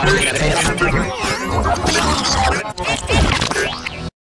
Thank you.